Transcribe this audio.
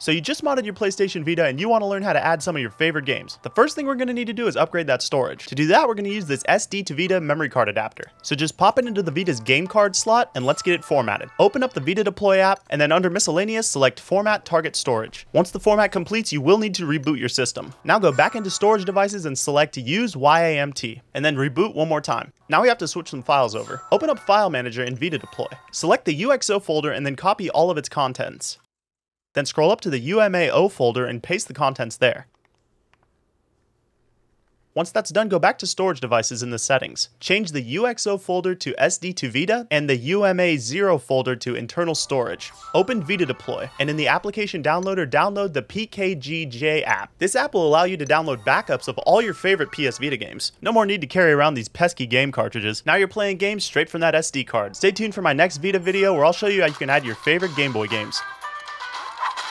So you just modded your PlayStation Vita and you want to learn how to add some of your favorite games. The first thing we're going to need to do is upgrade that storage. To do that, we're going to use this SD2Vita memory card adapter. So just pop it into the Vita's game card slot and let's get it formatted. Open up the Vita Deploy app and then under miscellaneous, select format target storage. Once the format completes, you will need to reboot your system. Now go back into storage devices and select use YAMT and then reboot one more time. Now we have to switch some files over. Open up File Manager in Vita Deploy. Select the UX0 folder and then copy all of its contents. Then scroll up to the UMA0 folder and paste the contents there. Once that's done, go back to storage devices in the settings. Change the UX0 folder to SD2Vita and the UMA0 folder to internal storage. Open Vita Deploy, and in the application downloader, download the PKGJ app. This app will allow you to download backups of all your favorite PS Vita games. No more need to carry around these pesky game cartridges. Now you're playing games straight from that SD card. Stay tuned for my next Vita video where I'll show you how you can add your favorite Game Boy games.